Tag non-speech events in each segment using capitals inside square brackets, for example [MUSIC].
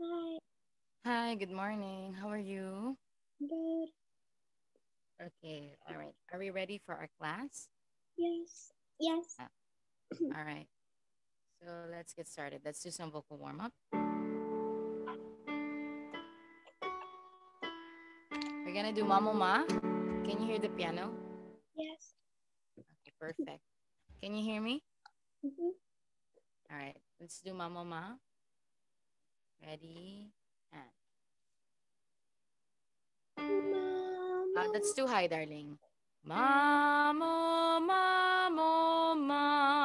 Hi, Hi, good morning. How are you? Good. Okay, all right. Are we ready for our class? Yes. Yes. Uh, [CLEARS THROAT] all right. So let's get started. Let's do some vocal warm up. We're gonna do Mamo Ma. Can you hear the piano? Yes. Okay, perfect. Can you hear me? Mm-hmm. All right. Let's do Mamo Ma. Ready? And Mama. uh, that's too high, darling. Mamo, mamo, ma.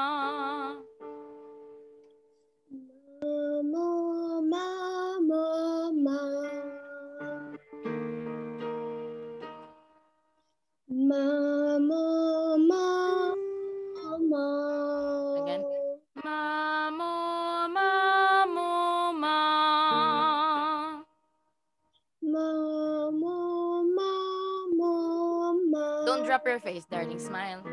Your face, darling. Smile.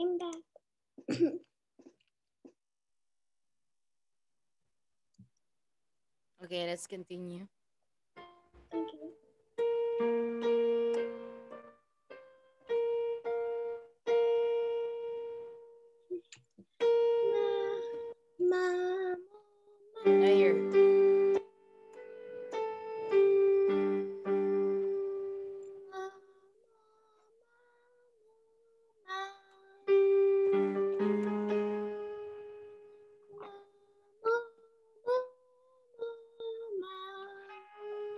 I'm back. Okay, let's continue. okay.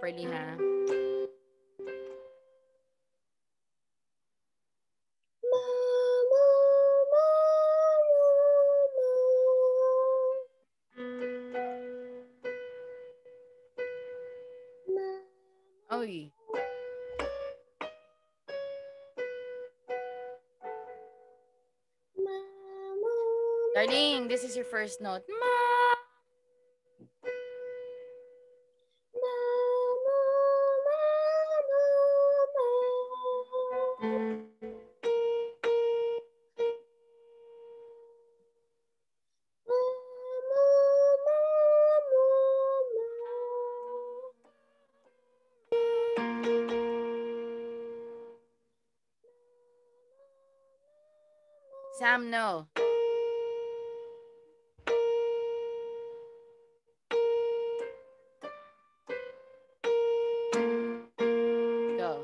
properly, ha? Darling, this is your first note. No. Go.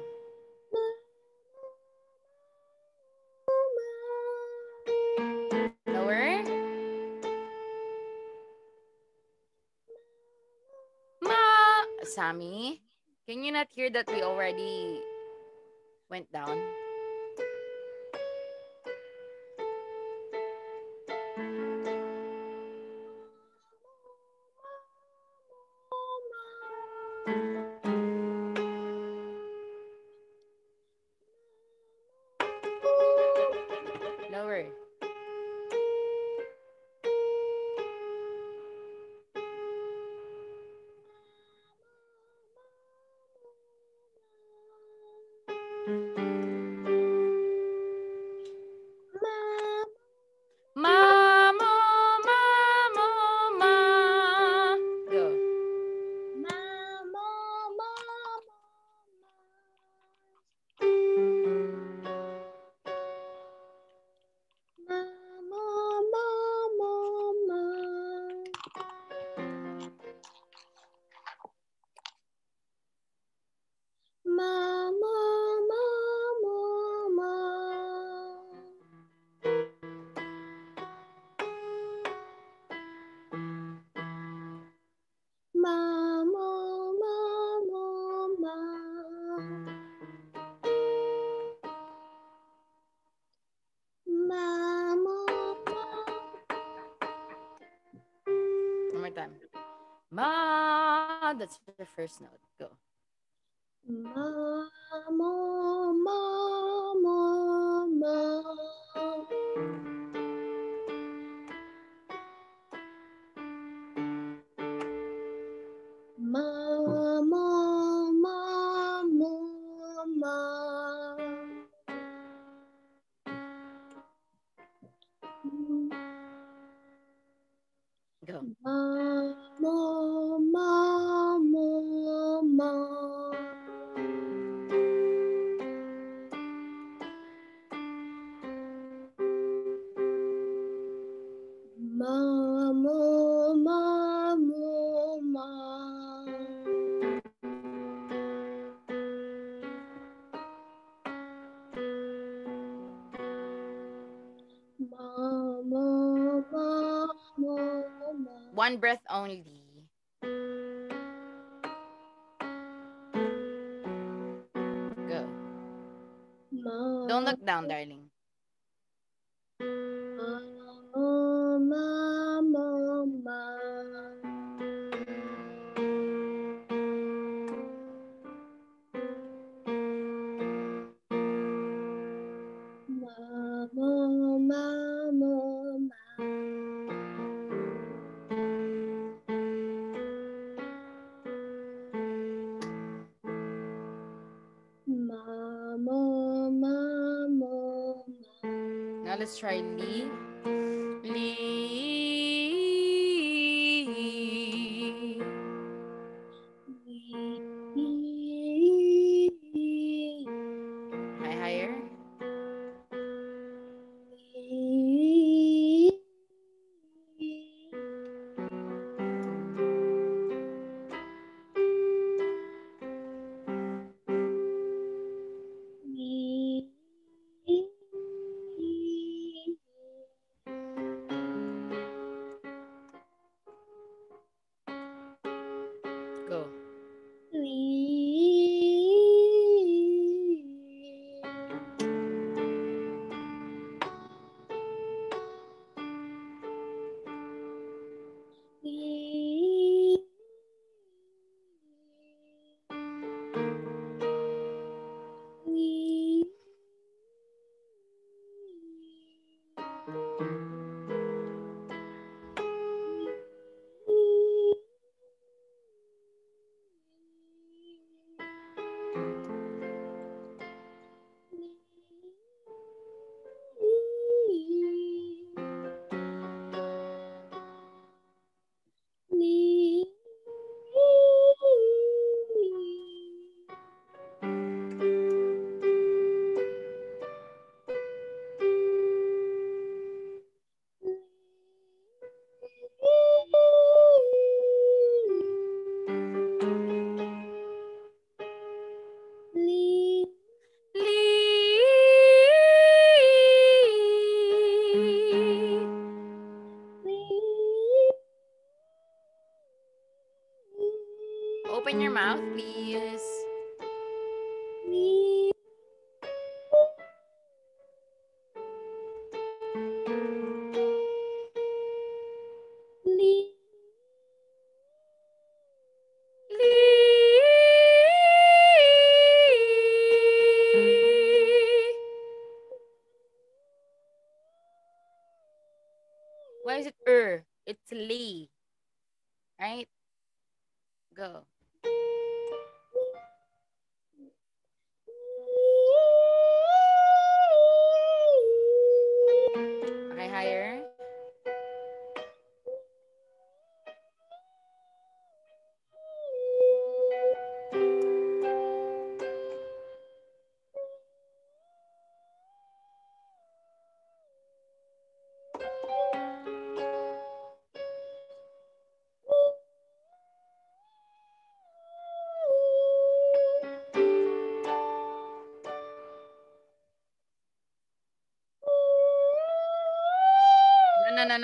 Lower. Ma. Sammy, can you not hear that we already went down? The first note. One breath only. Go. Don't look down, darling. Try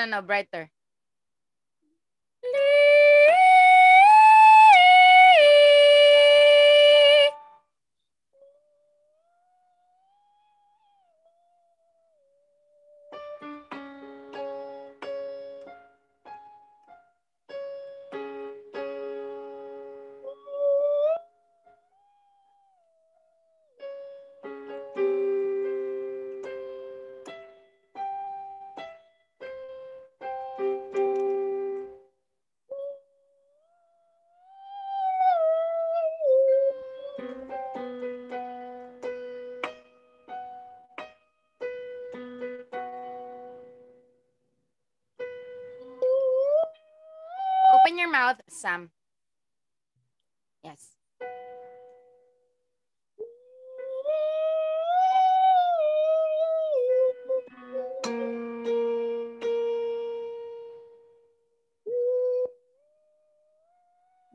no, no, brighter. Sam. Yes.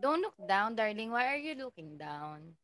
Don't look down, darling. Why are you looking down?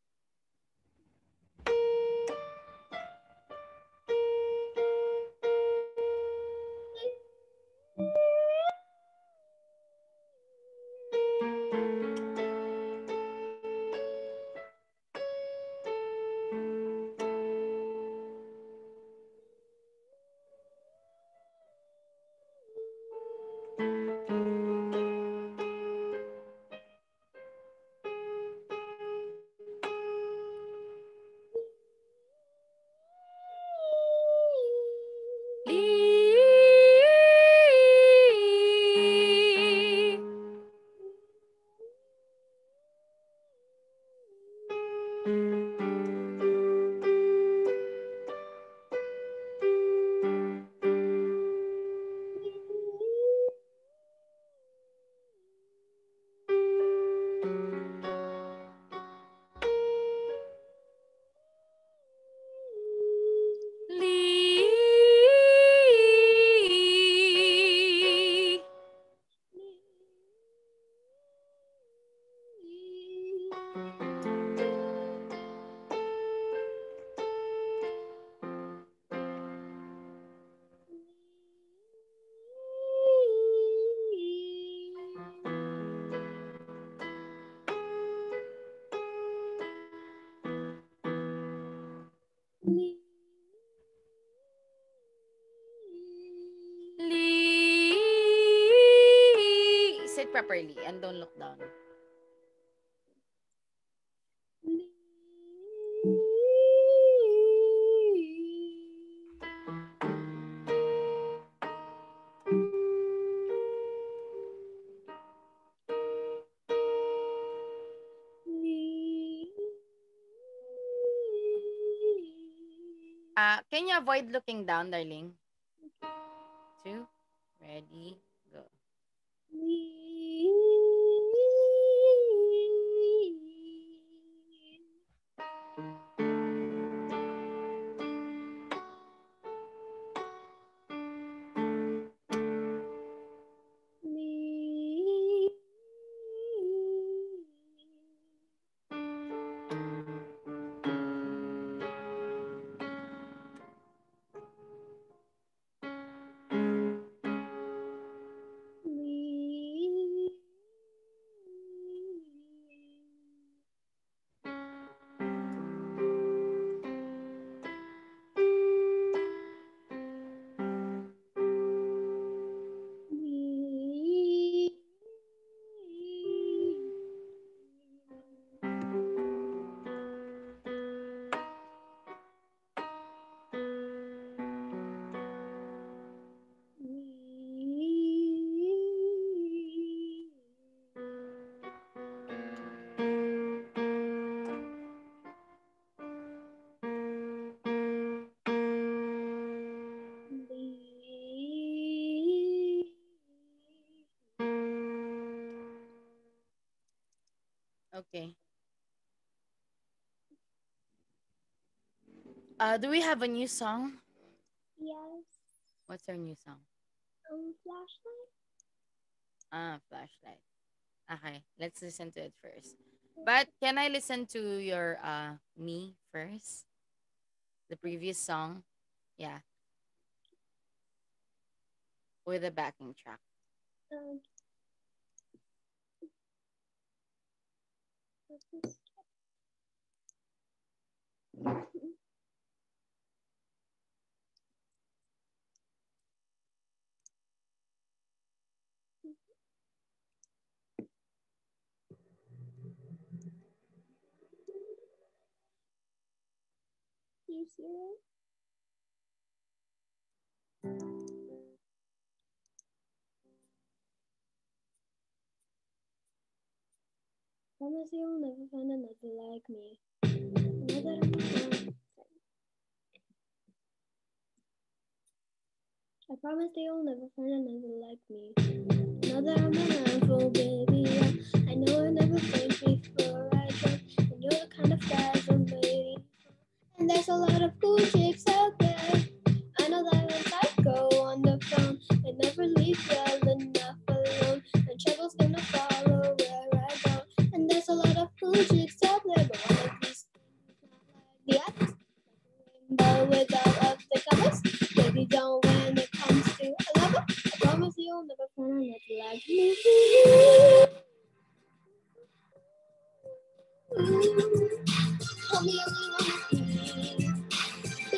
avoid looking down, darling? Uh, do we have a new song? Yes. What's our new song? Um, flashlight. Ah, flashlight. Okay, let's listen to it first. But can I listen to your uh me first? The previous song? Yeah. With a backing track. Um. You it? Promise you'll never find another like me. I'm I promise that you'll never find another like me. Know that I'm a handful, baby. Yeah. I know I never think before I jump, and you're the kind of guys I'm waiting for. And there's a lot of cool chicks out there. I know that once I go on the phone, they never leave well enough alone, and trouble's gonna follow where I go. And there's a lot of cool chicks out there, but one of these things not like the others. But with all of the covers, baby, don't when it comes to a lover. I promise you'll never find another like me. Tell me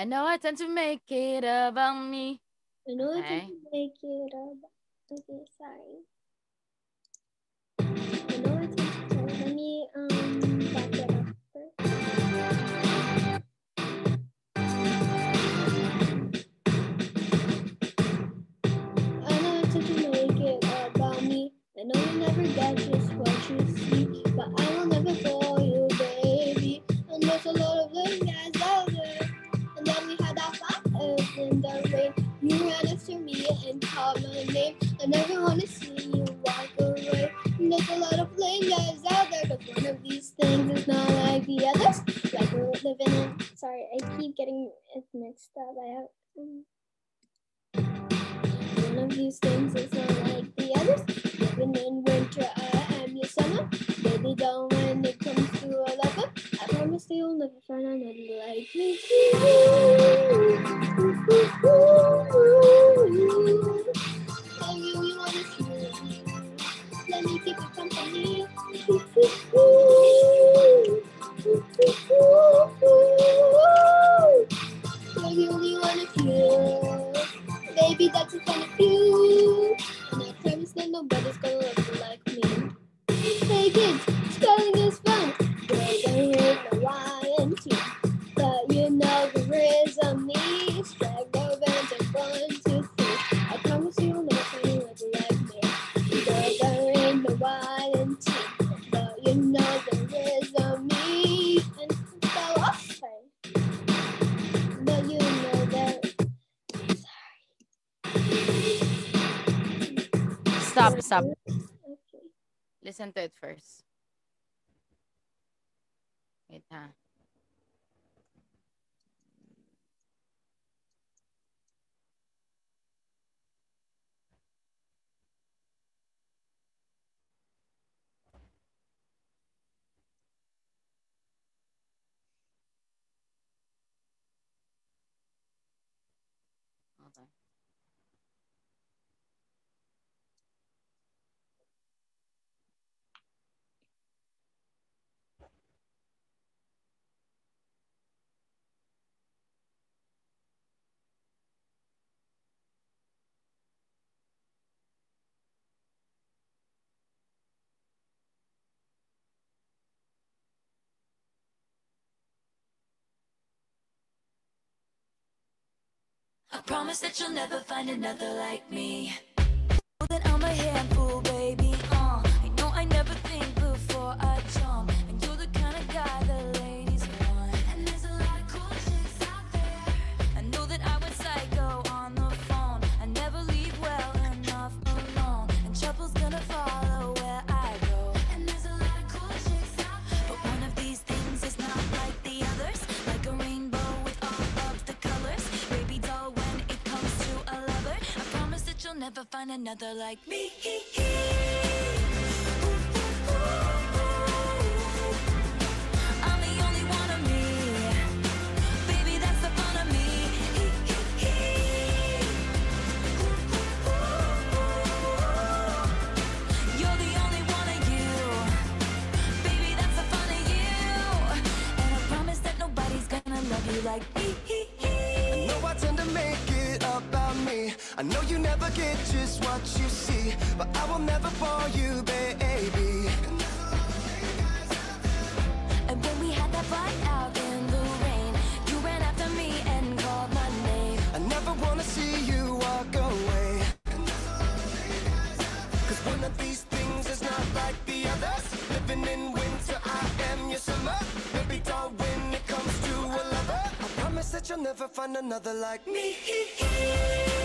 I know I tend to make it about me. I know I tend to make it about. Okay, sorry. I know I did to. Sorry, let me um back that up first. I know it's to make it about me. I know you never get just what you see, but I will never getting it mixed up. I have. um, one of these things is not like the others. Living in winter, I am your summer. Baby, don't when it comes to a lover. I promise you'll never find another like me. I really wanna you. Let me keep you company. [LAUGHS] I really wanna feel. Baby, that's a kind of you. And I promise that nobody's gonna you like me. Hey kids, spelling is fun. There's a hit, a Y, and T. Stop, stop. Okay. Listen to it first. Wait. Okay. I promise that you'll never find another like me. That I'm a handful, never find another like me. I'm the only one of me. Baby, that's the fun of me. You're the only one of you. Baby, that's the fun of you. And I promise that nobody's gonna love you like I know you never get just what you see, but I will never bore you, baby. And when we had that fight out in the rain, you ran after me and called my name. I never wanna see you walk away. Cause one of these things is not like the others. Living in winter, I am your summer. Baby doll, when it comes to a lover, I promise that you'll never find another like me. [LAUGHS]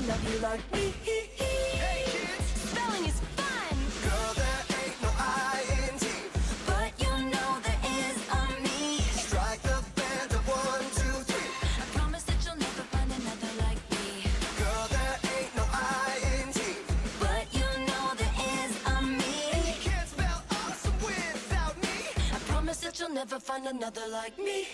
gonna love you like me. Hey kids, Spelling is fun, girl, there ain't no I in T. but you know there is a me. Strike the band of one, two, three. I promise that you'll never find another like me. Girl, there ain't no I in T. But you know there is a me. Can't spell awesome without me. I promise that you'll never find another like me.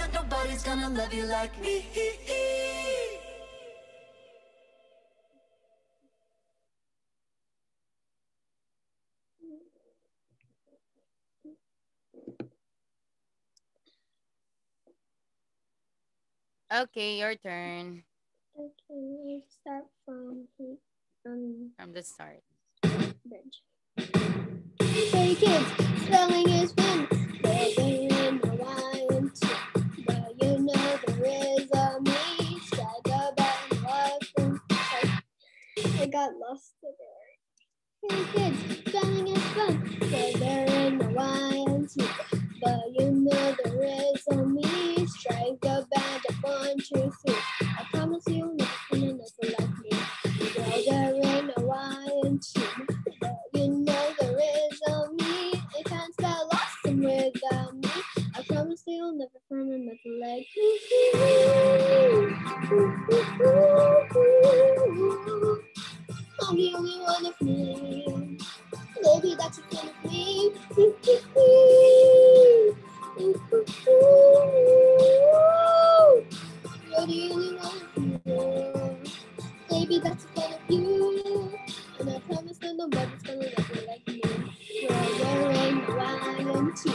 That nobody's gonna love you like me. Okay, your turn Okay, we start from um from the start. bridge. Hey kids, spelling is fun. But there ain't no I in But you know there is a me. Strike a band, lost and I got lost there. Hey kids, spelling is fun. But there ain't no I in T. But you know there is a me. Strike the band of one, two, three. I promise never find another like me. Girl, there ain't no I in T. But you know there is a me. I can't spell awesome without me. I promise you'll never find another like me. I'm the only one of me. Baby, that's a fan of me. You're the only one me. Baby, that's a fan of you. And I promise that nobody's gonna love you like no I in T.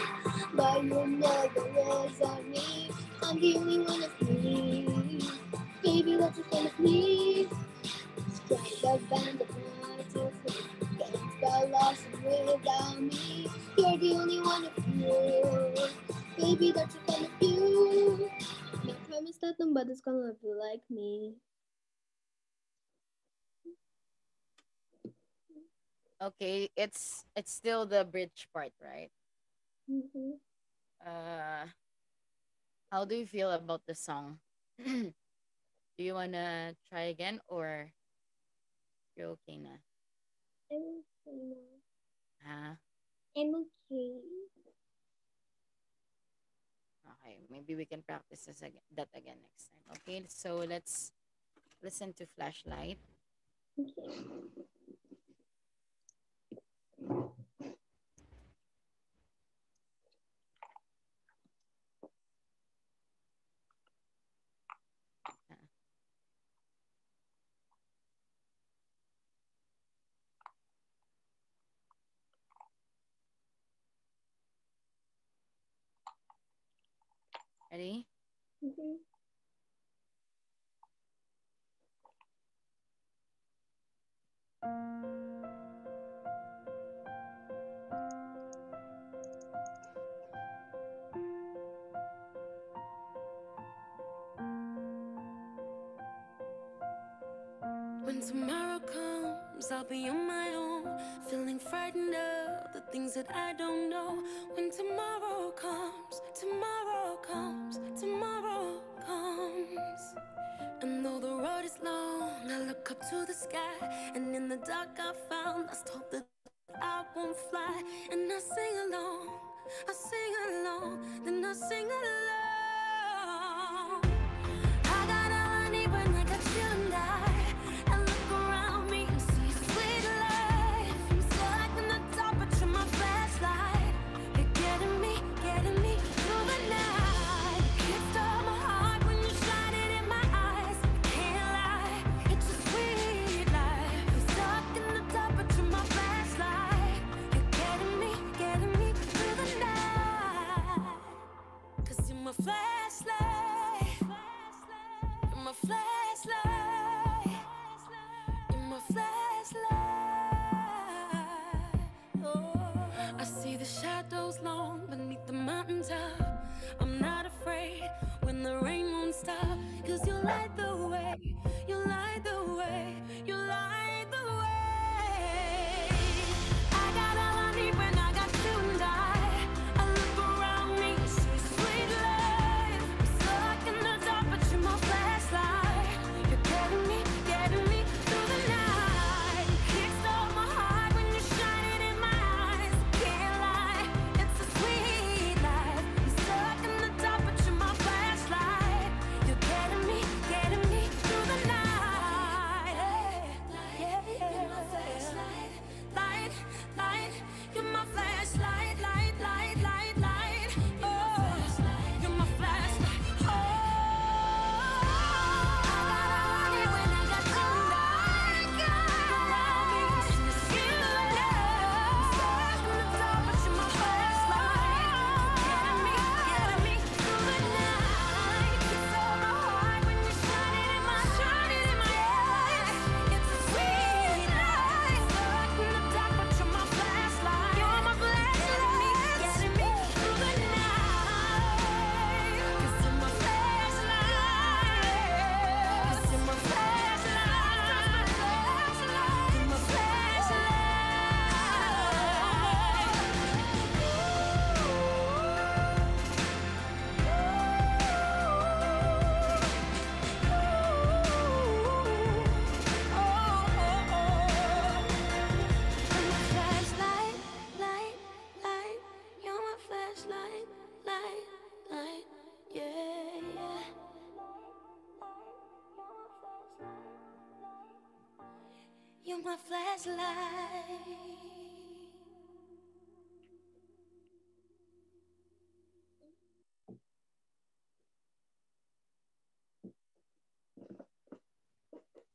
But you know there is a me. I'm the only one of me. Baby, that's a fan of me. Strike the band of got lost without me. You're the only one of you. Baby, that's a kind of you. I promise that nobody's gonna love you like me. Okay, it's it's still the bridge part, right? Mm-hmm. Uh, how do you feel about the song? [CLEARS THROAT] do you wanna try again or you're okay now? Huh? I'm okay. Okay, maybe we can practice this again, that again next time. Okay, so let's listen to flashlight. Okay. Ready? Mm-hmm. When tomorrow comes, I'll be on my own, feeling frightened of the things that I don't know. When tomorrow comes, tomorrow comes tomorrow comes. And though the road is long, I look up to the sky. And in the dark I found I stop that I won't fly. And I sing along, I sing along, then I sing along. I'm not afraid when the rain won't stop. Cause you light the My flashlight.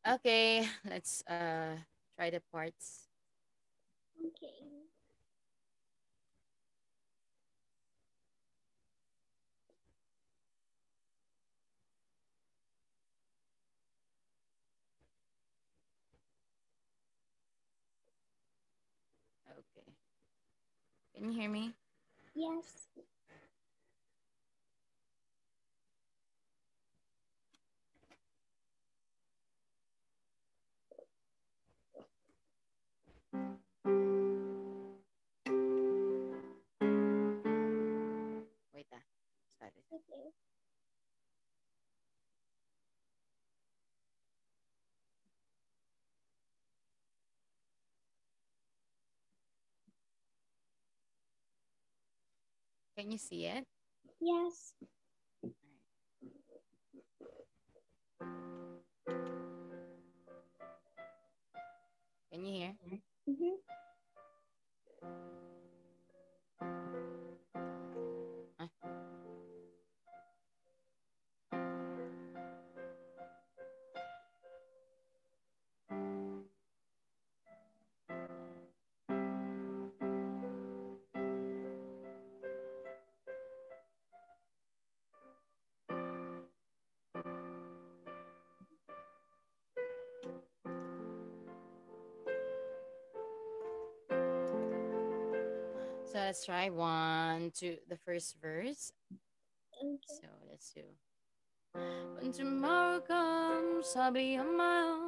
Okay, let's uh, try the parts. Can you hear me? Yes. Wait, that. Sorry. Okay. Can you see it? Yes. Can you hear? hmm So let's try one, two, the first verse. Okay. So let's do. When tomorrow comes, I'll be on my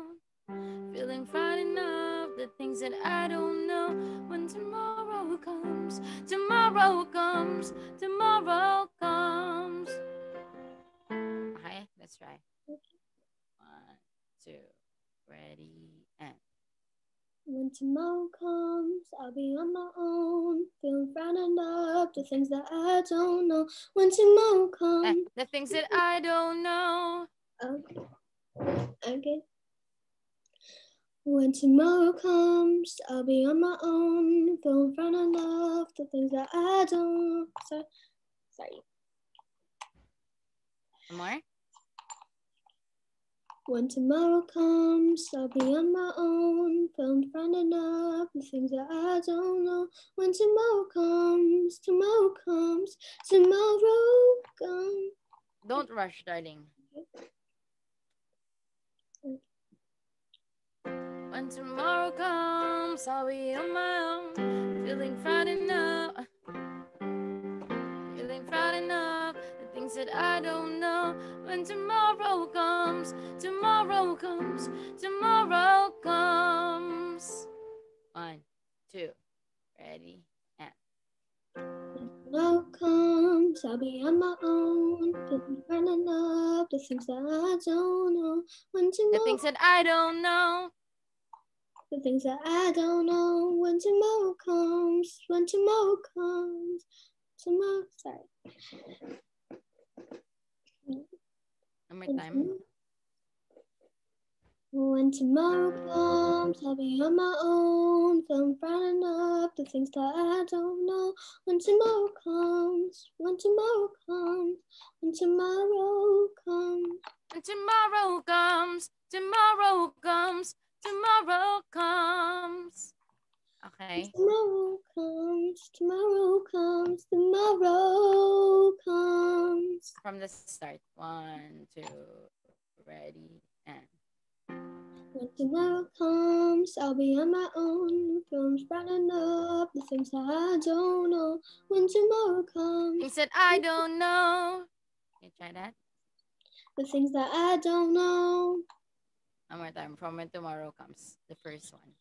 own. Feeling frightened of the things that I don't know. When tomorrow comes, tomorrow comes, tomorrow comes. Okay, let's try. One, two, ready. When tomorrow comes, I'll be on my own, feeling frightened of the things that I don't know. When tomorrow Eh, comes, the things that I don't know. okay. okay. When tomorrow comes, I'll be on my own, feeling frightened of the things that I don't know. Sorry. Sorry. More? When tomorrow comes, I'll be on my own, feeling frightened of the things that I don't know. When tomorrow comes, tomorrow comes, tomorrow comes. Don't rush, darling. When tomorrow comes, I'll be on my own, feeling frightened of, things that I don't know. When tomorrow comes, tomorrow comes, tomorrow comes. One, two, ready, and Tomorrow comes, I'll be on my own, frightened of the things that I don't know. When the tomorrow, things that I don't know. the things that I don't know. When tomorrow comes, when tomorrow comes, tomorrow. Sorry. One more When time. When tomorrow comes, I'll be on my own, feeling frightened of the things that I don't know. When tomorrow comes, when tomorrow comes, when tomorrow comes. And tomorrow comes, tomorrow comes, tomorrow comes. Okay. Tomorrow comes, tomorrow comes, tomorrow comes. From the start. One, two, ready, and. When tomorrow comes, I'll be on my own, feeling frightened up the things that I don't know. When tomorrow comes, Things said, I don't know. Can you try that? the things that I don't know. One more time. From when tomorrow comes. The first one.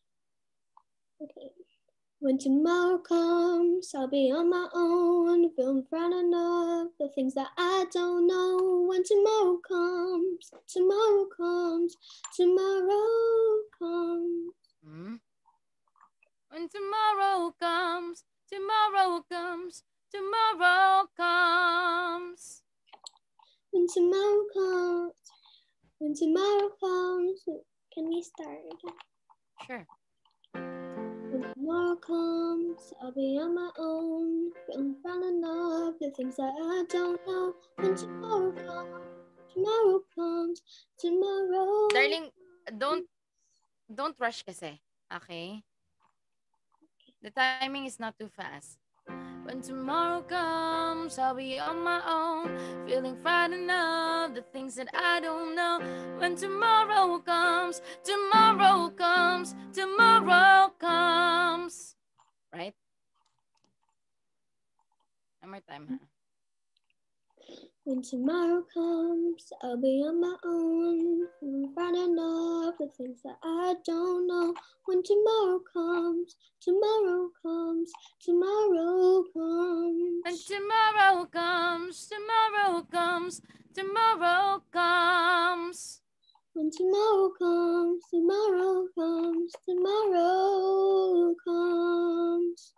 When tomorrow comes, I'll be on my own, feeling frightened of the things that I don't know. When tomorrow comes, tomorrow comes, tomorrow comes. Hmm? When tomorrow comes, tomorrow comes, tomorrow comes. When tomorrow comes, when tomorrow comes, can we start again? Sure. Tomorrow comes, I'll be on my own, feeling frightened of the things that I don't know. When tomorrow comes, tomorrow comes, tomorrow. Darling, don't don't rush kasi. Okay? The timing is not too fast. When tomorrow comes, I'll be on my own, feeling frightened of the things that I don't know. When tomorrow comes, tomorrow comes, tomorrow comes. Right? One more time, huh? When tomorrow comes, I'll be on my own, feeling frightened of the things that I don't know. When tomorrow comes, tomorrow comes, tomorrow When comes. tomorrow comes, tomorrow comes, tomorrow comes. When tomorrow comes, tomorrow comes, tomorrow comes.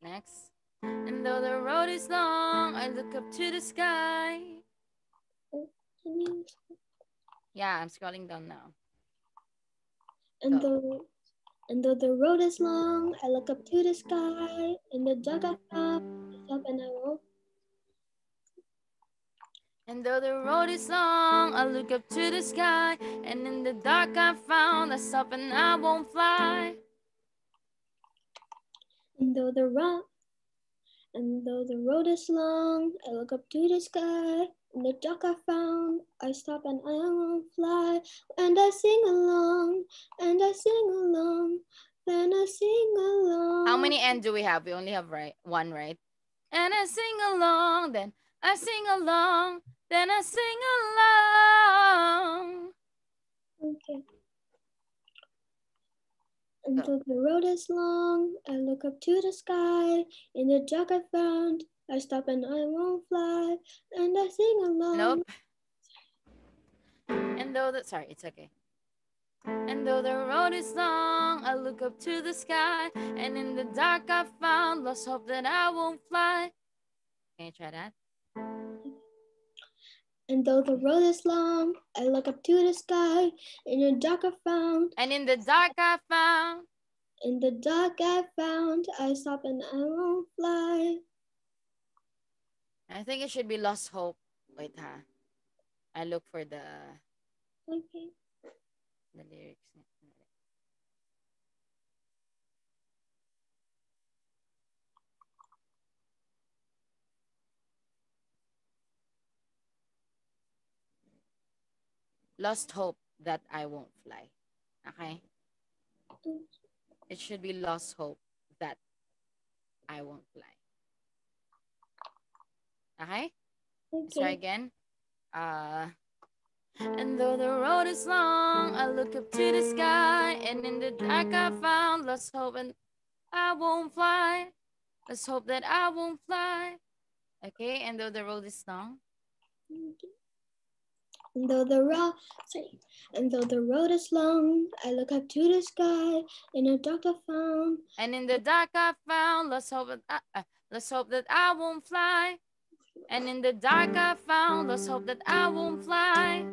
Next. And though the road is long, I look up to the sky. Yeah, I'm scrolling down now. And though, and though the road is long, I look up to the sky. In the dark, I found myself, and I won't. And though the road is long, I look up to the sky. And in the dark, I found a stop and I won't fly. And though the road, and though the road is long, I look up to the sky. In the dark, I found I stop and I won't fly. And I sing along, and I sing along, then I sing along. How many N do we have? We only have right one, right? And I sing along, then I sing along, then I sing along. Okay. Though the road is long, I look up to the sky. In the dark, I found I stop and I won't fly. And I sing along. Nope. And though the sorry, it's okay. And though the road is long, I look up to the sky, and in the dark I found lost hope that I won't fly. Can you try that? And though the road is long, I look up to the sky. In the dark, I found. And in the dark I found. In the dark, I found. I stop and I won't fly. I think it should be lost hope. Wait, ha. I look for the Okay. the lyrics. Lost hope that I won't fly. Okay? It should be lost hope that I won't fly. Okay? Let's try again. Uh, and though the road is long, I look up to the sky, and in the dark I found lost hope, and I won't fly. Let's hope that I won't fly. Okay, and though the road is long, And though the road, sorry, and though the road is long, I look up to the sky. In the dark, I found. and in the dark I found let's hope that I, uh, let's hope that I won't fly. And in the dark I found let's hope that I won't fly.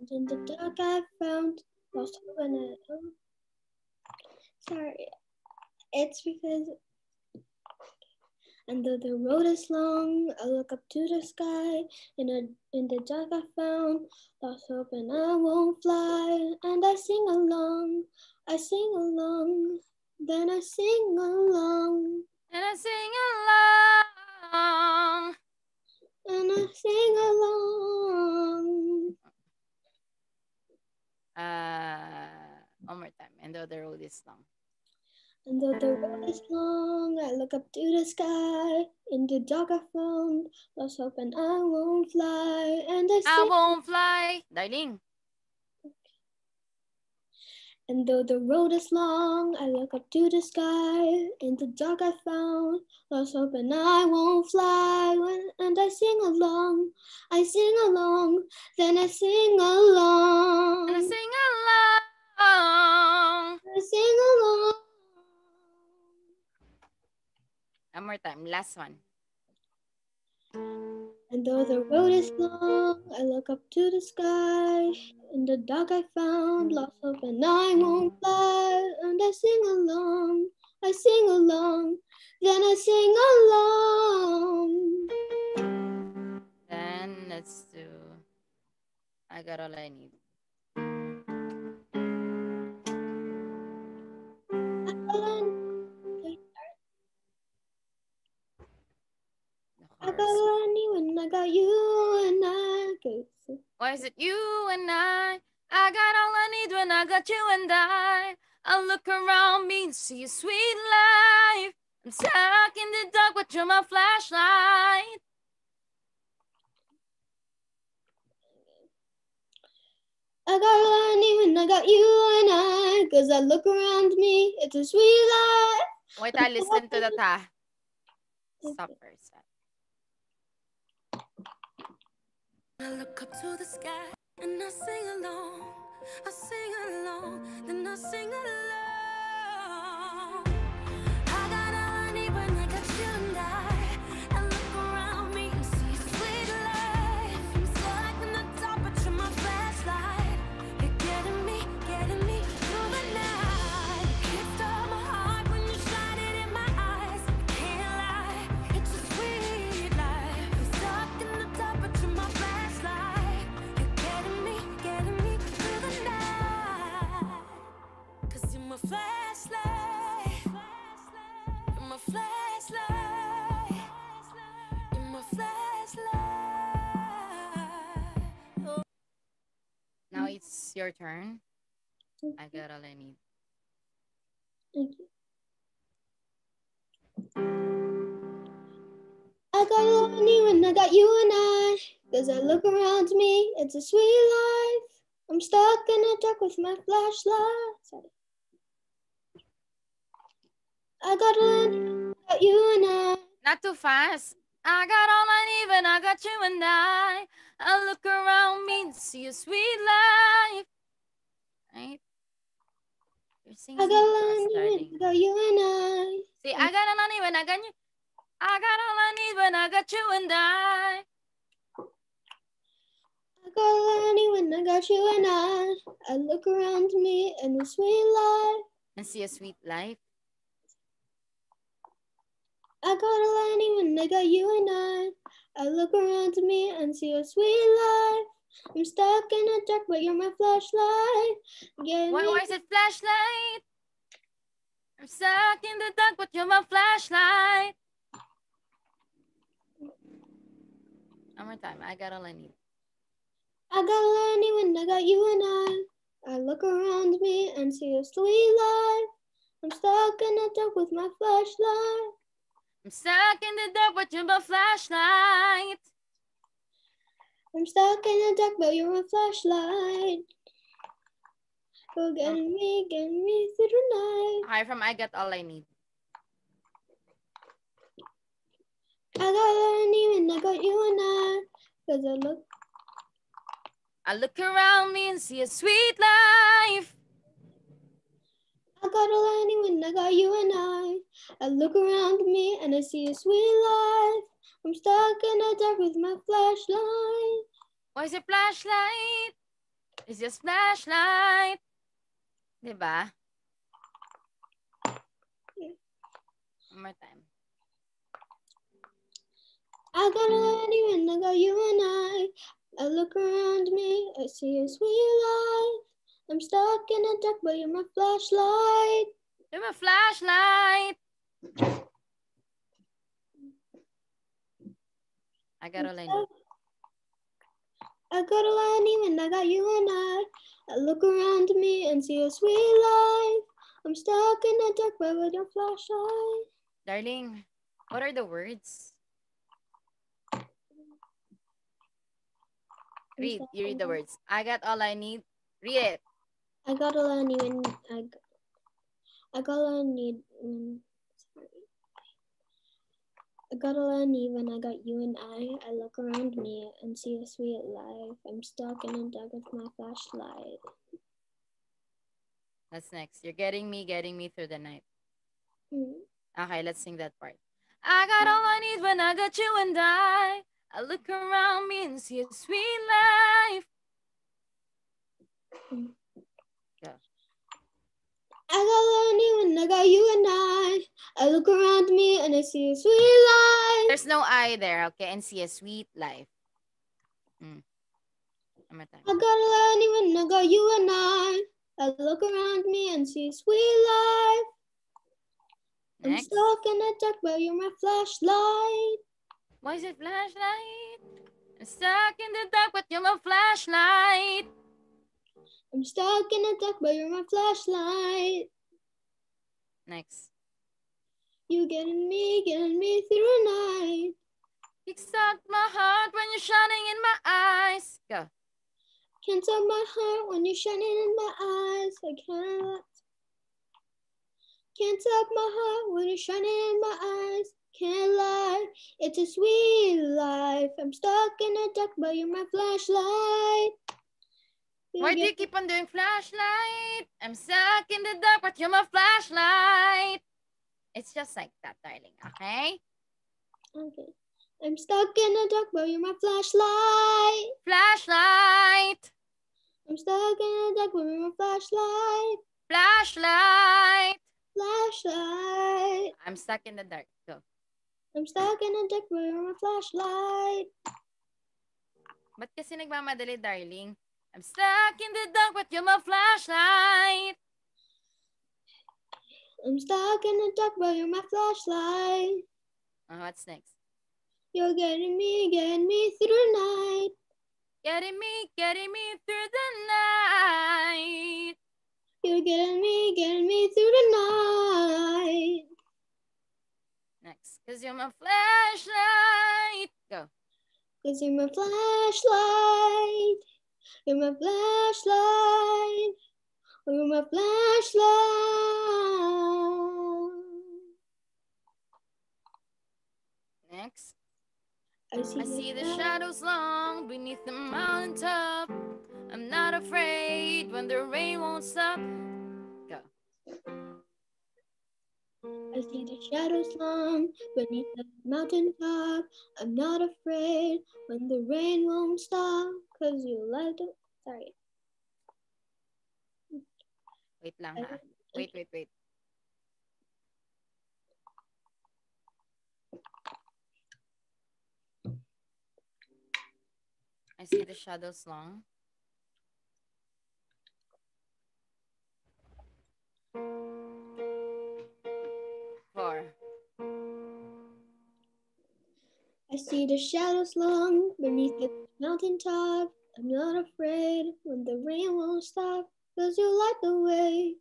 And in the dark, I found lost hope and I. Oh, sorry, it's because. And though the road is long, I look up to the sky. In the in the dark, I found lost hope and I won't fly. And I sing along, I sing along, then I sing along, And I sing along. and I sing along. Uh, one more time. And though the road is long. Uh, and though the road is long, I look up to the sky. In the dark, I found lost hope, and I won't fly. And I I won't fly. Darling. And though the road is long, I look up to the sky. In the dark, I found lost hope, and I won't fly. And I sing along, I sing along, then I sing along. And I sing along. I sing along. One more time. Last one. And though the road is long, I look up to the sky. In the dark, I found lost hope, and I won't fly. And I sing along, I sing along, then I sing along. Then let's do. I got all I need. When you and I. Okay, Why is it you and I? I got all I need when I got you and I. I look around me and see a sweet life. I'm stuck in the dark, but you're my flashlight. I got all I need when I got you and I. Cause I look around me, it's a sweet life. Wait, I listen to that uh, ha. Stop first. I look up to the sky and I sing along. I sing along, then I sing along. It's your turn. I got all I need. Thank you. I got lonely when I got you and I. Cause I look around me, it's a sweet life. I'm stuck in the dark with my flashlight. Sorry. I got lonely, got you and I. Not too fast. I got all I need when I got you and I. I look around me and see a sweet life. Right? You're singing I got fast, lonely when. I got you and I. See, I got all I need when I got you. I got all I need when I got you and I. I got lonely when I got you and I. I look around me and the sweet life. And see a sweet life. I got a lonely when I got you and I. I look around me and see a sweet life. I'm stuck in the dark, but you're my flashlight. Get Why, is it flashlight? I'm stuck in the dark, but you're my flashlight. One more time. I got I need. I got a lonely when I got you and I. I look around me and see a sweet life. I'm stuck in the dark with my flashlight. I'm stuck in the dark, but you're my flashlight. I'm stuck in the dark, but you're my flashlight. Go get me, get me through the night. Hi from I got all I need. I got lonely when I got you and I. Cause I look, I look around me and see a sweet life. I got lonely when I got you and I. I look around me and I see a sweet life. I'm stuck in the dark with my flashlight. Why is it flashlight? It's just flashlight. Diba? One more time. I got lonely when I got you and I. I look around me, I see a sweet life. I'm stuck in the dark, but you're my flashlight. You're my flashlight. I got all I need. I got lonely when I got you and I. I look around me and see a sweet life. I'm stuck in the dark, but with your flashlight. Darling, what are the words? Read. You read the words. I got all I need. Read it. I gotta lonely when I got lonely when. Sorry. I got lonely when I got you and I. I look around me and see a sweet life. I'm stuck in a dark with my flashlight. That's next. You're getting me, getting me through the night. Mm. Okay, let's sing that part. I got all I need when I got you and I. I look around me and see a sweet life. I got lonely when I got you and I. I look around me and I see a sweet life. There's no I there, okay? And see a sweet life. Mm. I got lonely when I got you and I. I look around me and see a sweet life. I'm stuck in the dark, but you're my flashlight. Why is it flashlight? I'm stuck in the dark, but you're my flashlight. I'm stuck in a dark, but you're my flashlight. Next. you're getting me, getting me through the night. Kickstart my heart when you're shining in my eyes. Go. Can't stop my heart when you're shining in my eyes. I can't. Can't stop my heart when you're shining in my eyes. Can't lie, it's a sweet life. I'm stuck in the dark, but you're my flashlight. Why do you keep on doing flashlight? I'm stuck in the dark, but you're my flashlight. It's just like that, darling, okay? Okay. I'm stuck in the dark, but you're my flashlight. Flashlight, I'm stuck in the dark, but you're my flashlight. flashlight. Flashlight. I'm stuck in the dark. Go. I'm stuck in the dark, but you're my flashlight. Ba't kasi nagmamadali, darling? I'm stuck in the dark, but you're my flashlight. I'm stuck in the dark, but you're my flashlight. Uh, what's next? You're getting me, getting me through the night. Getting me, getting me through the night. You're getting me, getting me through the night. Next. Cause you're my flashlight. Go. Cause you're my flashlight. You're my flashlight. You're my flashlight. Next. I see, I see the shadows long beneath the mountain top. I'm not afraid when the rain won't stop. Go. I see the shadows long beneath the mountain top. I'm not afraid when the rain won't stop. Cause you light up. Sorry. Wait lang ha. Wait, wait, wait. I see the shadows long. Four. I see the shadows long beneath the mountain top. I'm not afraid when the rain won't stop. Cause you light the way,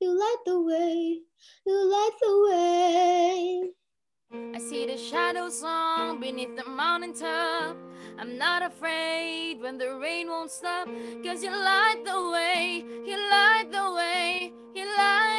you light the way, you light the way. I see the shadows long beneath the mountain top. I'm not afraid when the rain won't stop. Cause you light the way, you light the way, you light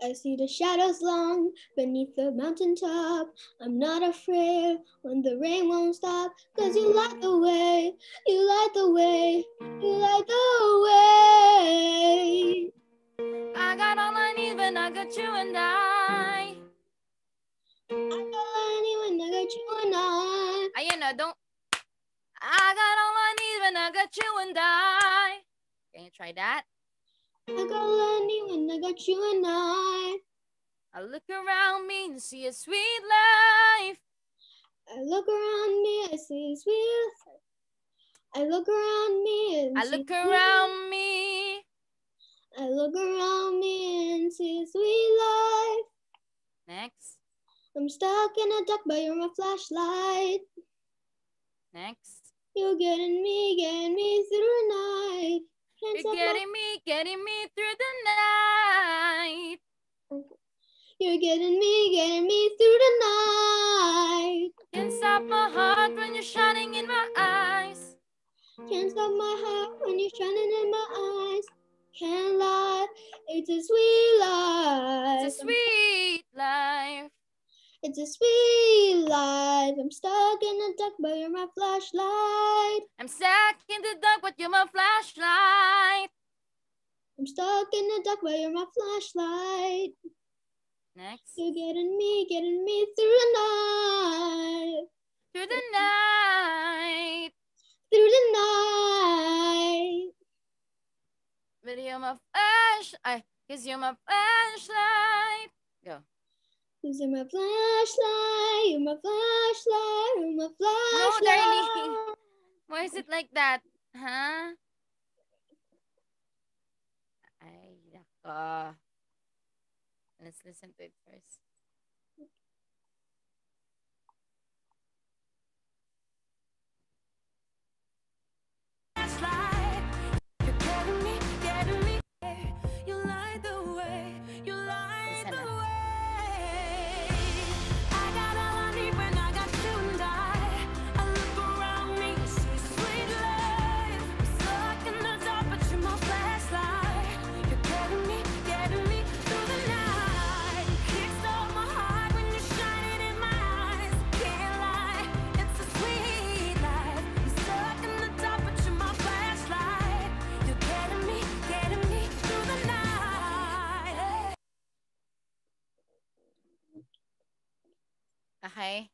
I see the shadows long beneath the mountain top. I'm not afraid when the rain won't stop. Cause you light the way, you light the way, you light the way. I got all I need when I got you and I. I got anyone, I need when I got you and I. Ah, Ayan na, don't. I got all I need when I got you and I. Can you try that? I got anyone, I got you and I. I look around me and see a sweet life. I look around me, I see sweet. I look around me and I see look sweet- around me. I look around me and see a sweet life. Next, I'm stuck in a dark, but you're my flashlight. next. You're getting me, getting me through the night. You're getting me, getting me through the night. You're getting me, getting me through the night. Can't stop my heart when you're shining in my eyes. Can't stop my heart when you're shining in my eyes. Can't lie, it's a sweet life. It's a sweet life. It's a sweet life. I'm stuck in the dark, but you're my flashlight. I'm stuck in the dark, but you're my flashlight. I'm stuck in the dark, but you're my flashlight. Next, You're getting me, getting me through the night. through the night. Through the night. But you're my flash. I, cause you're my flashlight. Go. Cause you're my flashlight, you're my flashlight, you're my flashlight. darling. [LAUGHS] Why is it like that? Huh? Ay, nako. Let's listen to it first. flashlight. Okay?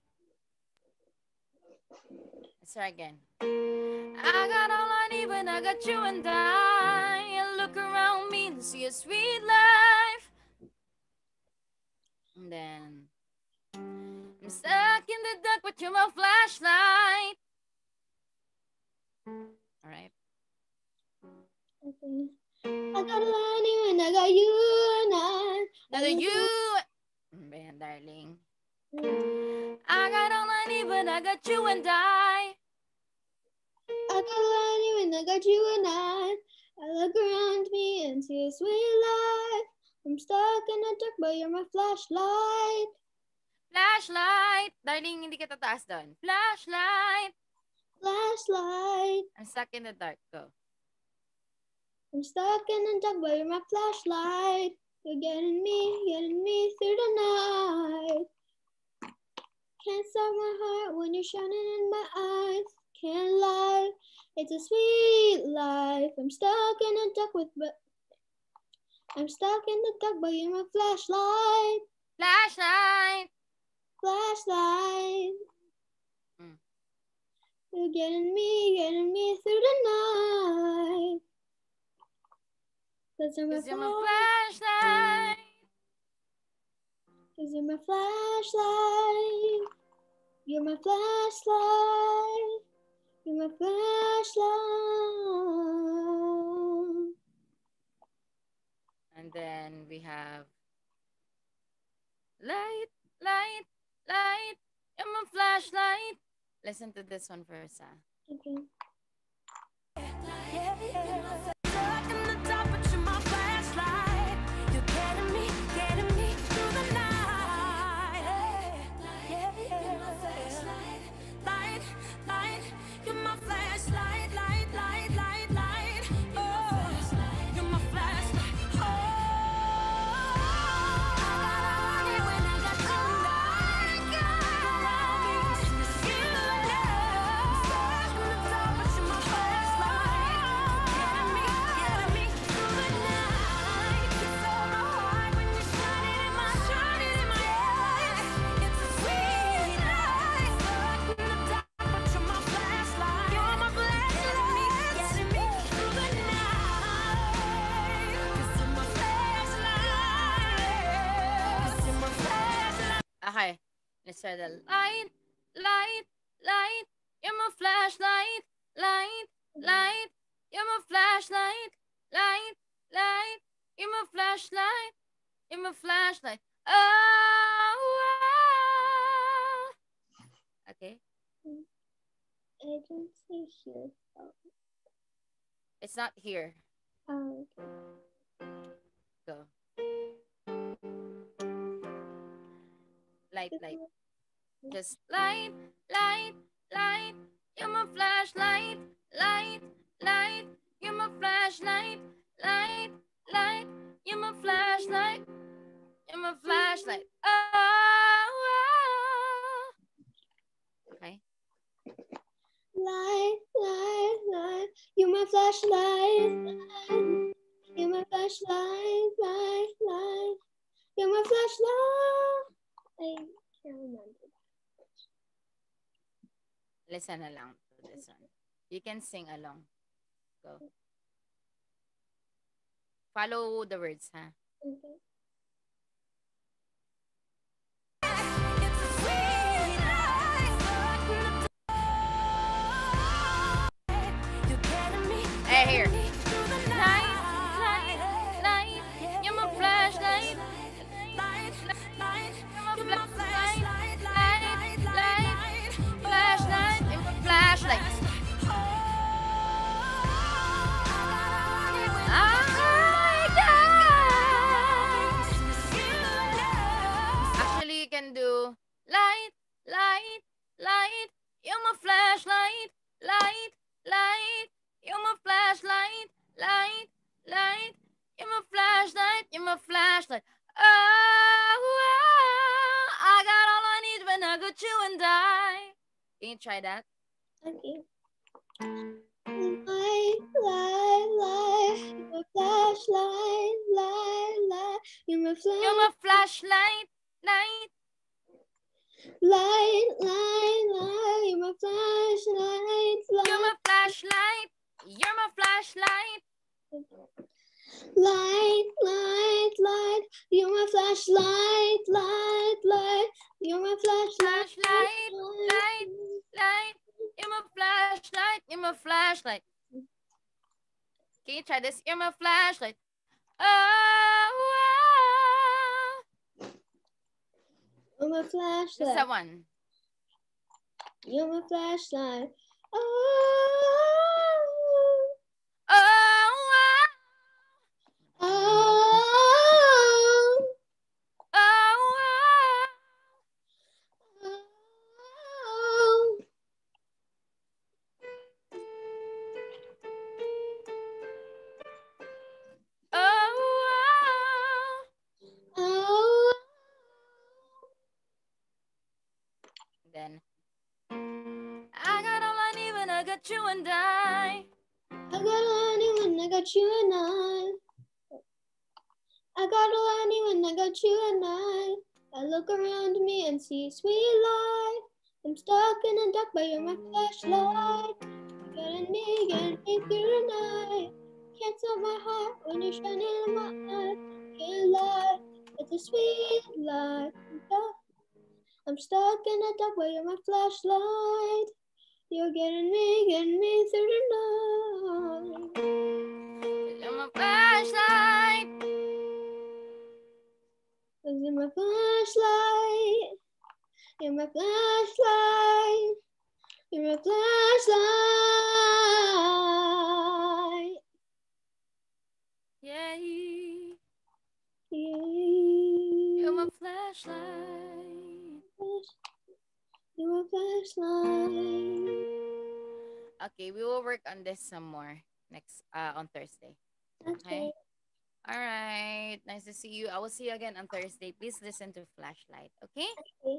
Let's try again. I got all I need when I got you and I. I look around me and see a sweet life. And then I'm stuck in the dark, but you're my flashlight. All right. Okay. I got Lonnie when I got you and I. Now that you, man, darling. I got all I need, but I got you and I. I got you and I got you and I. I look around me and see a sweet life. I'm stuck in the dark, but you're my flashlight. Flashlight. Darling, hindi ka tataas doon. Flashlight. Flashlight. I'm stuck in the dark. Go. I'm stuck in the dark, but you're my flashlight. You're getting me, getting me through the night. Can't stop my heart when you're shining in my eyes. Can't lie, it's a sweet life. I'm stuck in the dark with, but I'm stuck in the dark, but you're my flashlight. Flashlight. Flashlight. Mm. You're getting me, getting me through the night. Cause you're my Cause you're my flash- flashlight. Cause you're my flashlight. You're my flashlight. You're my flashlight. And then we have light, light, light. You're my flashlight. Listen to this one first, ah. Okay. Okay. Let's try the light, light, light. You're my flashlight. Light, light. You're my flashlight. Light, light. You're my flashlight. You're my flashlight. Oh, oh. Okay. I don't see here. It's not here. Oh, Go. Light, light. Mm-hmm. Just light, light, light. You're my flashlight. Light, light. You're my flashlight. Light, light. You're my flashlight. You're my flashlight. Oh, oh. Okay. light, light, light. You're my flashlight. light. You're my flashlight, light, light. You're my flashlight. Listen along to this one. You can sing along. Go. Follow the words, huh? Okay. Light, light. You're my flashlight. You're my flashlight. Oh, oh, I got all I need when I got you and I. Can you try that? Okay. Light, light, light. You're my flashlight, light, light. You're my flashlight. You're my flashlight. Light, light, light, light. You're my flashlight, you're my flashlight. You're my flashlight. Light, light, light. You're my flashlight, light, light. You're my flashlight, Flashlight, light, light. You're my flashlight. You're my flashlight. Can you try this? You're my flashlight. Oh, oh. You're my Just flashlight. that one. You're my flashlight. In the dark, but you're my flashlight. Getting me, getting me through the night. Can't stop my heart when you're shining in my eyes. Can't lie, it's a sweet light. I'm stuck, in the dark, but you're my flashlight. You're getting me, getting me through the night. You're my flashlight. You're my flashlight. You're my flashlight. You're my flashlight. Yeah. Yeah. You're my flashlight. You're my flashlight. Okay, we will work on this some more next uh on Thursday. Okay. All right. Nice to see you. I will see you again on Thursday. Please listen to Flashlight. Okay? Okay.